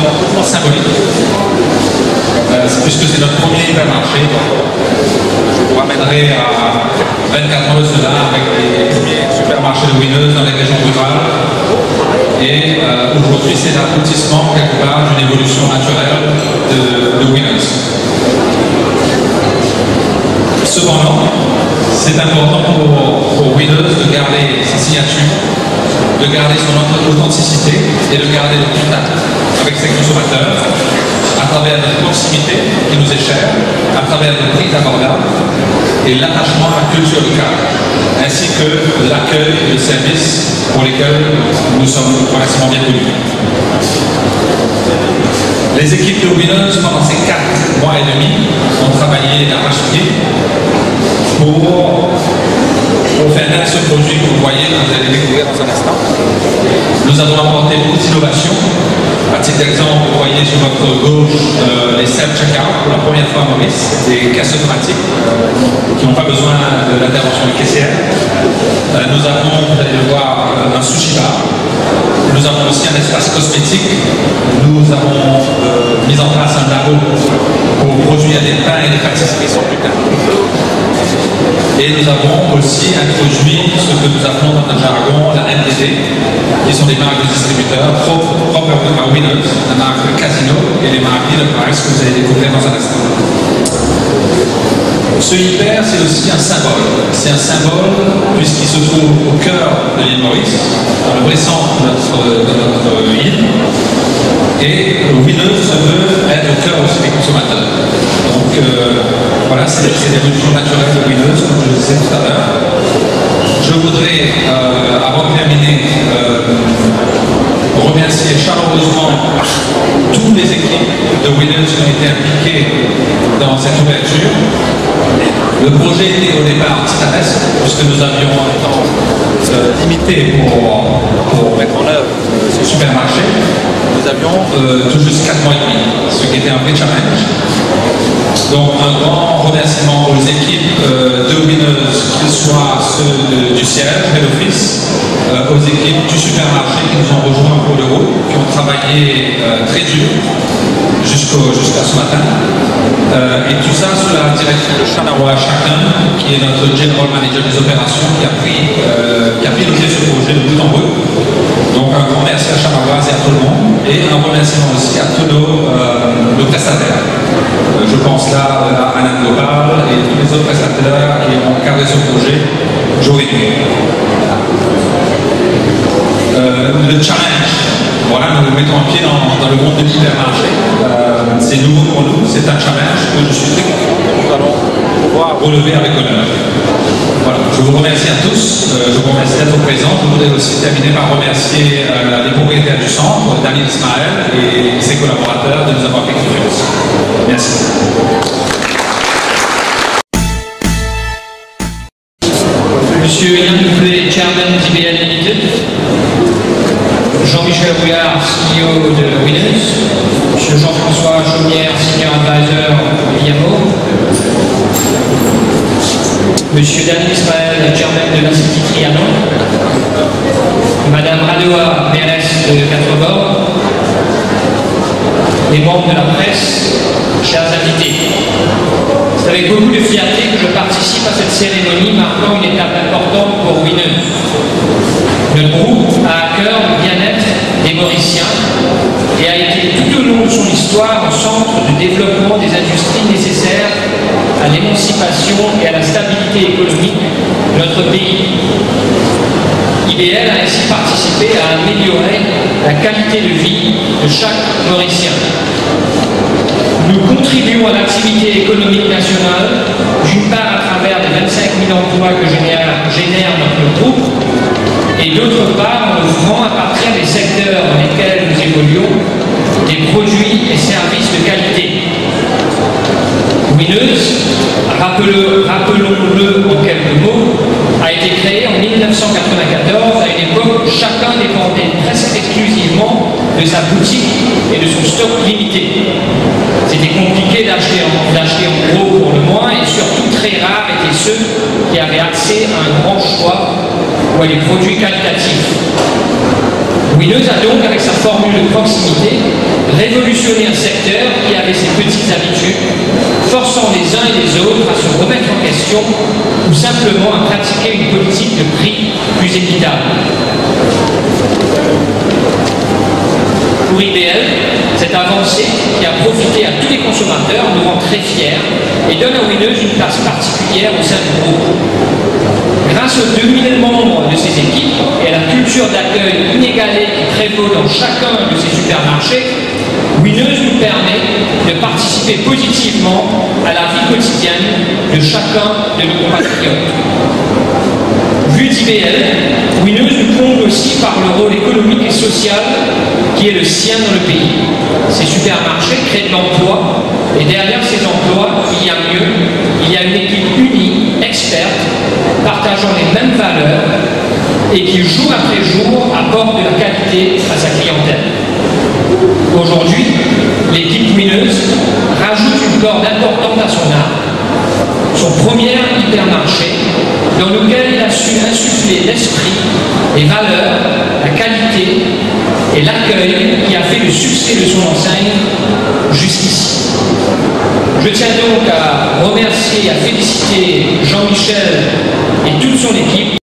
toujours symbolique, euh, puisque c'est notre premier hypermarché. Je vous ramènerai à 24 mois de cela avec les premiers supermarchés de Winners dans les régions rurales. Et euh, aujourd'hui, c'est l'aboutissement quelque part d'une évolution naturelle de, de. Cependant, c'est important pour, pour Windows de garder sa signature, de garder son authenticité et de garder le contact avec ses consommateurs à travers notre proximité qui nous est chère, à travers le prix abordables et l'attachement à la culture locale, ainsi que l'accueil de services pour lesquels nous sommes relativement bien connus. Les équipes de pendant ces quatre mois et demi, ont travaillé d'arrache-pied pour, pour faire naître ce produit que vous voyez, que vous allez découvrir dans un instant. Nous avons apporté beaucoup d'innovations. À titre d'exemple, vous voyez sur votre gauche euh, les self-checkout pour la première fois à Maurice, des caisses automatiques qui n'ont pas besoin de l'intervention du caissière. Euh, nous avons, vous allez le voir, euh, un sushi bar nous avons aussi un espace cosmétique. Nous avons euh, mis en place un labo pour produire des pains et des pâtisseries sans gluten. Et nous avons aussi introduit ce que nous appelons dans notre jargon la MDD, qui sont des marques de distributeurs propres, propres à Winners, la marque Casino et les marques Little Price que vous allez découvrir dans un instant. Ce hyper, c'est aussi un symbole. C'est un symbole puisqu'il se trouve au cœur de l'île Maurice, dans le vrai centre de notre, de notre île. Et Windows se veut être au cœur aussi des consommateurs. Donc euh, c'est l'évolution naturelle de Windows, comme je le disais tout à l'heure. Je voudrais, euh, avant de terminer, euh, remercier chaleureusement toutes les équipes de Windows qui ont été impliquées dans cette ouverture. Le projet était au départ titanesque, puisque nous avions un temps euh, limité pour, pour, mettre en œuvre ce supermarché. Nous avions tout juste 4 mois et demi, ce qui était un vrai challenge. Donc un grand remerciement aux équipes euh, de Winners, qu'ils soient ceux du siège, de l'office, euh, aux équipes du supermarché qui nous ont rejoints pour le route, qui ont travaillé euh, très dur jusqu'à ce matin. Et tout ça sous la direction de Shanawa Chacun, qui est notre General Manager des opérations, qui a, pris, qui a piloté ce projet de bout en bout. Donc un grand merci à Shanawa et à tout le monde, et un remerciement aussi à tous nos prestataires. Euh, pense là à Alain Global et tous les autres prestataires qui ont cadré ce projet jour et. Euh, le challenge, voilà, nous le mettons en pied dans, le monde de l'hypermarché. Euh, c'est nouveau pour nous, c'est un challenge que je suis très confiant que nous allons relever avec honneur. Voilà, je vous remercie à tous, euh, je vous remercie d'être présents. Voudrais aussi terminer par remercier euh, les propriétaires du centre, Daniel Ismaël et ses collaborateurs de nous avoir fait confiance. Merci. Monsieur Yann Doublé, Chairman d'IBL Limited. Jean-Michel Rouillard, CEO de Winners. Monsieur Jean-François Chaumière, Senior Advisor IAMO. Monsieur Daniel Israël, Chairman de l'Institut Trianon. De Quatre-Bords. Les membres de la presse, chers invités. C'est avec beaucoup de fierté que je participe à cette cérémonie marquant une étape importante pour Winners. Notre groupe a à cœur le bien-être des Mauriciens et a été tout au long de son histoire au centre de développement des industries nécessaires à l'émancipation et à la stabilité économique de notre pays. IBL a ainsi participé à améliorer la qualité de vie de chaque Mauricien. Nous contribuons à l'activité économique nationale, d'une part à travers les 25 000 emplois que génère, notre groupe, et d'autre part en offrant à partir des secteurs dans lesquels nous évoluons des produits et services de qualité. Wineuse, rappelons-le en quelques mots, a été créée en 1994 à une époque où chacun dépendait presque exclusivement de sa boutique et de son stock limité. C'était compliqué d'acheter en, gros pour le moins et surtout très rares étaient ceux qui avaient accès à un grand choix ou à des produits qualitatifs. Windows a donc, avec sa formule de proximité, révolutionné un secteur qui avait ses petites habitudes, forçant les uns et les autres à se remettre en question ou simplement à pratiquer une politique de prix plus équitable. Pour IBM, cette avancée qui a profité à tous les consommateurs nous rend très fiers et donne à Windows une place particulière au sein du groupe. Grâce aux 2000 membres de ses équipes et à la culture d'accueil inégalée qui prévaut dans chacun de ces supermarchés, Windows nous permet de participer positivement à la vie quotidienne de chacun de nos compatriotes. Vu d'IBM, Windows nous comble aussi par le rôle économique et social qui est le sien dans le pays. Ces supermarchés créent de l'emploi et derrière ces emplois, il y a mieux, il y a une équipe unie, experte, partageant les mêmes valeurs et qui jour après jour apporte de la qualité à sa clientèle. Aujourd'hui, l'équipe Wineuse rajoute une corde importante à son art. Son premier hypermarché, dans lequel il a su insuffler l'esprit, les valeurs, la qualité et l'accueil qui a de son enseigne jusqu'ici. Je tiens donc à remercier et à féliciter Jean-Michel et toute son équipe